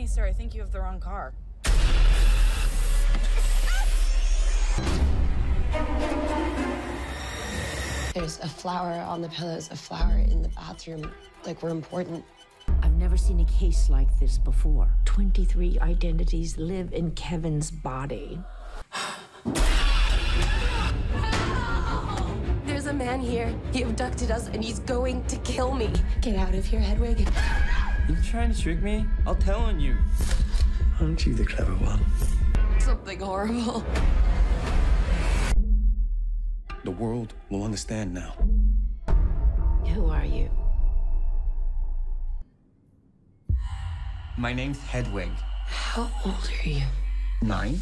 Pardon me, sir. I think you have the wrong car. There's a flower on the pillows, a flower in the bathroom. Like we're important. I've never seen a case like this before. 23 identities live in Kevin's body. There's a man here. He abducted us and he's going to kill me. Get out of here, Hedwig. You trying to trick me? I'll tell on you. Aren't you the clever one? Something horrible. The world will understand now. Who are you? My name's Hedwig. How old are you? Nine?